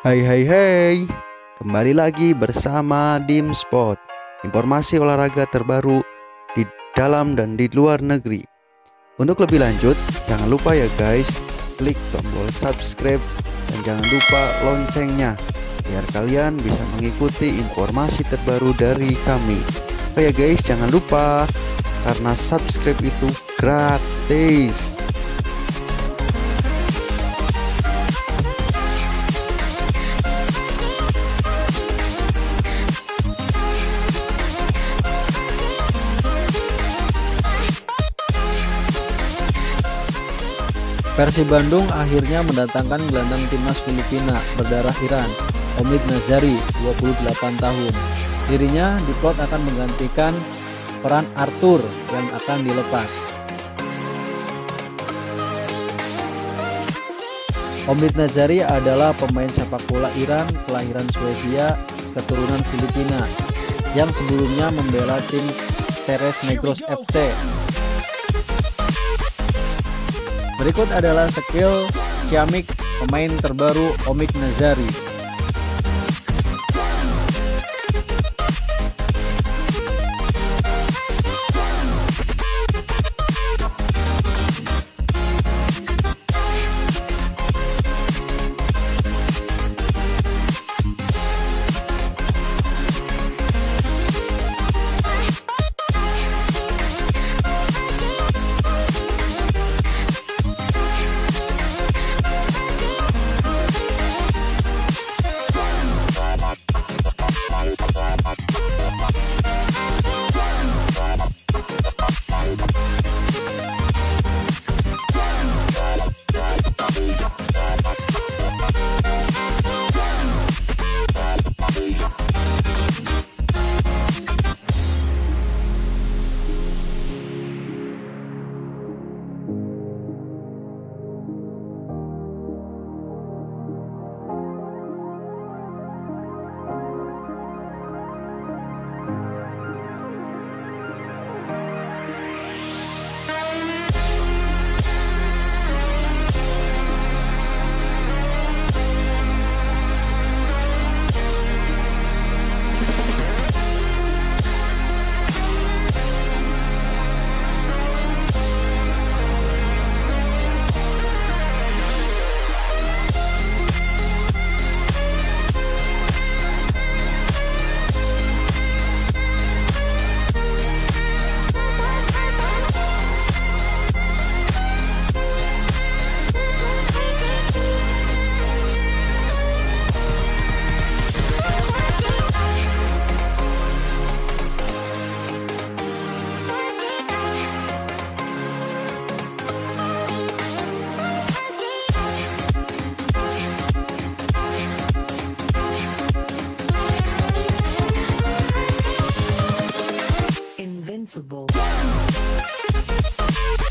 Hai hai hai. Kembali lagi bersama Dim Spot Informasi olahraga terbaru di dalam dan di luar negeri. Untuk lebih lanjut jangan lupa ya guys Klik tombol subscribe dan jangan lupa loncengnya Biar kalian bisa mengikuti informasi terbaru dari kami. Oh ya guys jangan lupa Karena subscribe itu gratis Persib Bandung akhirnya mendatangkan gelandang timnas Filipina berdarah Iran, Omid Nazari, 28 tahun. Dirinya diplot akan menggantikan peran Arthur yang akan dilepas. Omid Nazari adalah pemain sepak bola Iran kelahiran Swedia, keturunan Filipina, yang sebelumnya membela tim Ceres Negros FC Berikut adalah skill Ciamik pemain terbaru Omik Nazari Música